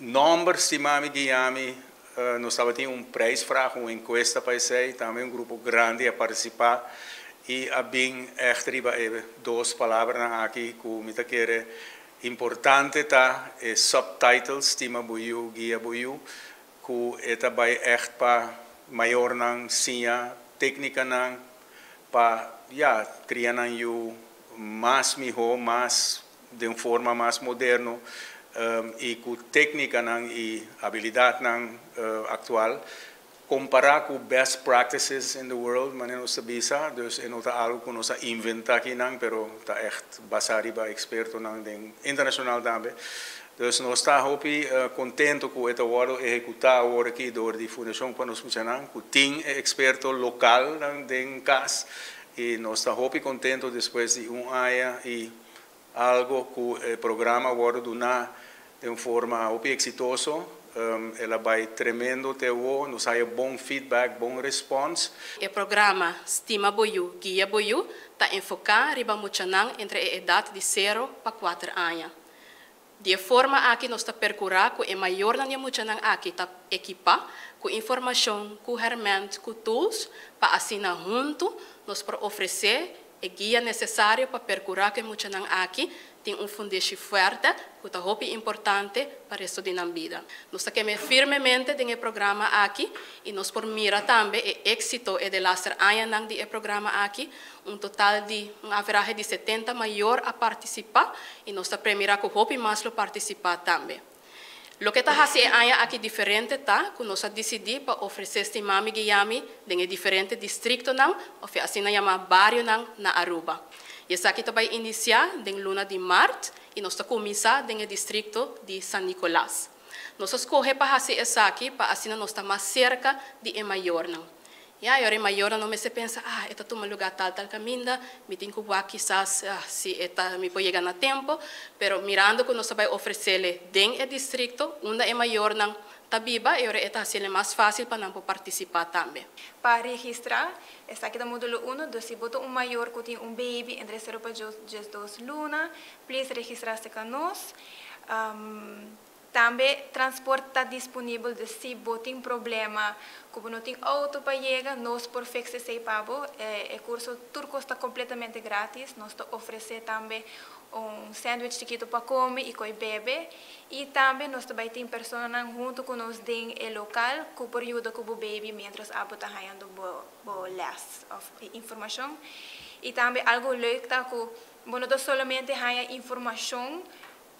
número de mami guiami, uh, nós estava um prijsvraag, uma encuesta para isso, também um grupo grande a participar. E a echt riba duas palavras aqui que me quer importante tá é subtitles tima buiu guia buiu que eta vai echt maior nang sinha técnica nang pa ja criar nang you mais melhor mais de uma forma mais moderno um, e com técnica nang e habilidade nang uh, atual comparar com best practices in the world, mas não sabia, dus é nota algo que nós inventa aqui não, pero tá echt basado ba experto não den internacional também. Dus nós está hopi uh, contento com esta hora executar agora aqui do de fundação para nos funcionar, com tem experto local não den cas e nós está hopi contento depois de um ano e algo que o programa agora do na de uma forma hopi exitoso um, ela vai tremendo teu, nos sai bom feedback, bom response. O programa Estima Boiú, Guia Boiú, está enfocado riba muchanang entre a idade de 0 para 4 anos. De forma aqui nós está percurar que é maior na muchanang aqui está equipa com informação, com ferramentas, com tools para assinar junto, nós para oferecer o guia necessário para percurar que muchanang aqui tem um fundamento forte, que é importante para o resto da vida. Nós queremos firmemente no programa aqui e nós por também o êxito é de laster anos do programa aqui, um total de um average de 70 maior a participar e nós premira que o mais participar também. O que está fazendo aqui diferente tá, que nós decidimos para oferecer este mami guiami em diferentes distritos não, ou assim na chama barrio não na Aruba. E essa aqui vai iniciar em luna de março e nós vamos começar no distrito de San Nicolás. Nós escolhemos para fazer essa aqui, para assim nós estamos mais cerca de maior. Não? E aí, a maior não me se pensa, ah, esta toma lugar tal, tal caminho, me tenho que voar quizás ah, esta me pode chegar no tempo, pero mirando que nós vamos oferecer dentro do distrito, onde é maior não, Tabiba, e ora é assim mais fácil para não participar também. Para registrar, está aqui no módulo 1, do se botou um maior que tem um baby entre 0 para 2 luna, please registrar-se conosco. Um, também transporte está disponível de se tem problema, como não tem auto para chegar, nós por Fexe Sei Pabo, é, é curso turco está completamente grátis, nós oferecemos também um sándwich chiquito para comer e com bebê e também nós também tem pessoas junto com nós o local que por ajuda com o baby mientras abo está ganhando bo less informação e também algo tá que não somente ganha informação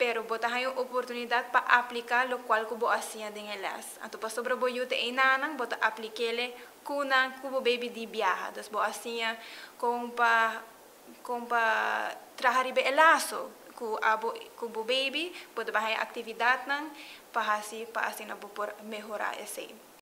pero bota hay oportunidade para aplicar lo cual kubo asia den elas anto pa sobra bo yute inanang bota aplikele kunang kubo baby di biaha das bo asia com pa com pa trahari be elaso ku abo kubo baby bota bahay aktividade nang pa hasi pa asin abo por mejorar esse